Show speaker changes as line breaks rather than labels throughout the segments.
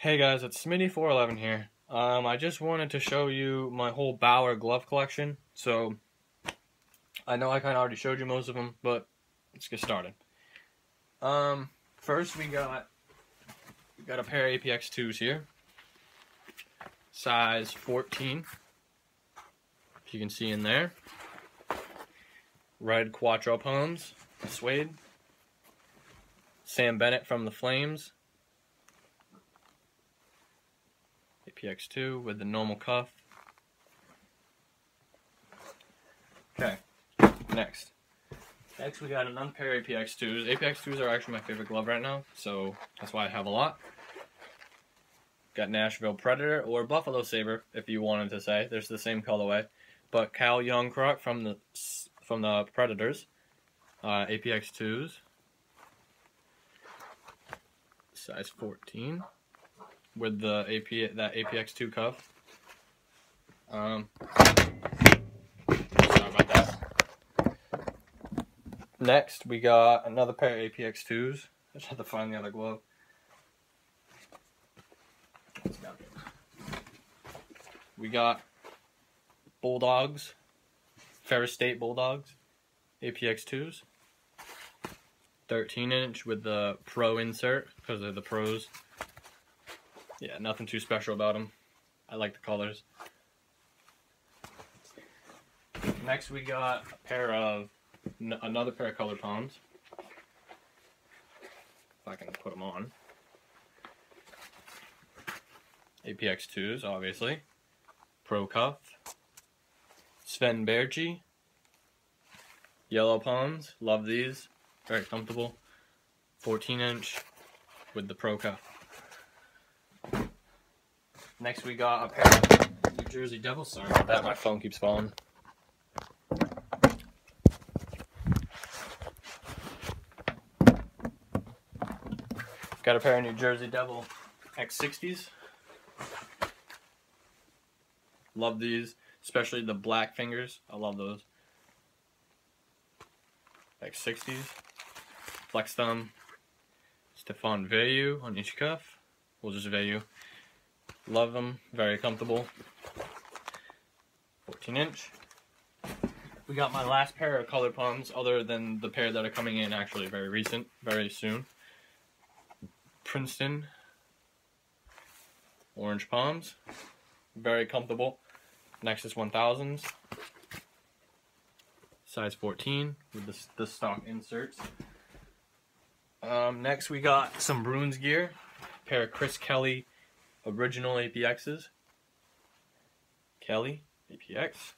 Hey guys, it's Smitty411 here. Um, I just wanted to show you my whole Bauer glove collection. So, I know I kind of already showed you most of them, but let's get started. Um, first we got we got a pair of APX2s here, size 14. If you can see in there, red Quattro palms, suede. Sam Bennett from the Flames. APX2 with the normal cuff. Okay, next. Next we got an unpaired APX2s. APX2s are actually my favorite glove right now, so that's why I have a lot. Got Nashville Predator or Buffalo Saber, if you wanted to say. There's the same colorway. But Calle Järnkrok from the from the Predators. Uh, APX2s size 14 with the AP that APX2 cuff. Um, sorry about that. Next, we got another pair of APX2s. I just had to find the other glove. We got Bulldogs, Ferris State Bulldogs, APX2s. 13 inch with the pro insert because they're the pros. Yeah, nothing too special about them. I like the colors. Next we got a pair of, another pair of colored palms. If I can put them on. APX2s, obviously. Pro Cuff. Sven Baertschi. Yellow palms, love these very comfortable. 14 inch with the Pro Cuff. Next we got a pair of New Jersey Devils. Sorry about that, my phone keeps falling. Got a pair of New Jersey Devil X60s. Love these, especially the black fingers. I love those. X60s. Flex thumb. Stefan Veilleux on each cuff. We'll just Veilleux. Love them. Very comfortable. 14 inch. We got my last pair of color palms, other than the pair that are coming in actually very recent, very soon. Princeton. Orange palms. Very comfortable. Nexus 1000s. Size 14 with the, the stock inserts. Um, next we got some Bruins gear. Pair of Chris Kelly original APXs. Kelly, APX.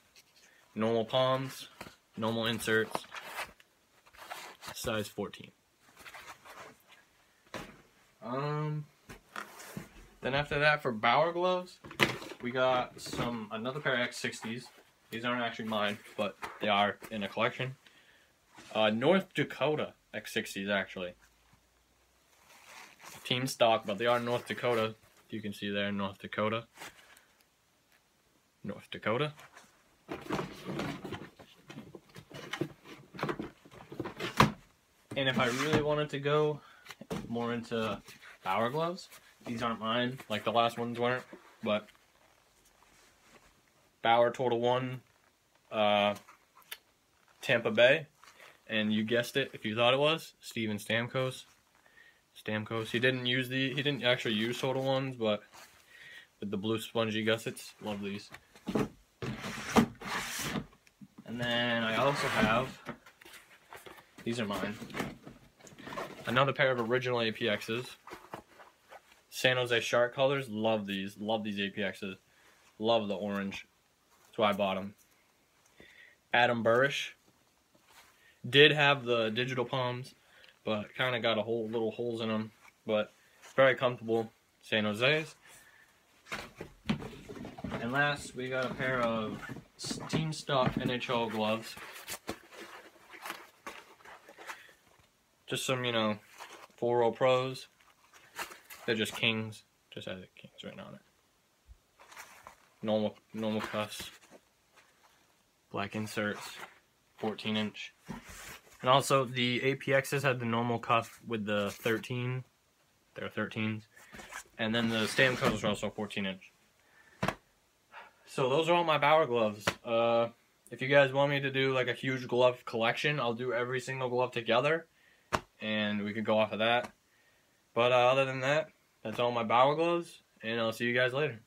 Normal palms, normal inserts. Size 14. Um, then after that for Bauer gloves, we got some another pair of X60s. These aren't actually mine, but they are in a collection. Uh, North Dakota X60s actually team stock, but they are North Dakota. You can see there, North Dakota. North Dakota. And if I really wanted to go more into Bauer gloves, these aren't mine, like the last ones weren't, but Bauer Total One, uh, Tampa Bay, and you guessed it if you thought it was, Steven Stamkos. Stamkos. He didn't use the. He didn't actually use Total Ones, but with the blue spongy gussets, love these. And then I also have. These are mine. Another pair of original APXs. San Jose Shark colors. Love these. Love these APXs. Love the orange. That's why I bought them. Adam Burish. Did have the digital palms but kind of got a whole little holes in them. But very comfortable San Jose's. And last, we got a pair of Team Stock NHL gloves. Just some, you know, 4 Pros. They're just Kings. Just has it Kings written on it. Normal, normal cuffs. Black inserts. 14 inch. And also, the APXs had the normal cuff with the 13. They're 13s. And then the Stamkos are also 14 inch. So those are all my Bauer gloves. Uh, if you guys want me to do like a huge glove collection, I'll do every single glove together, and we could go off of that. But uh, other than that, that's all my Bauer gloves, and I'll see you guys later.